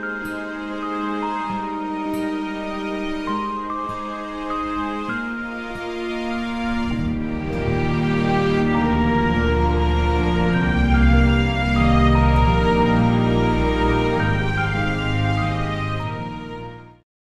Música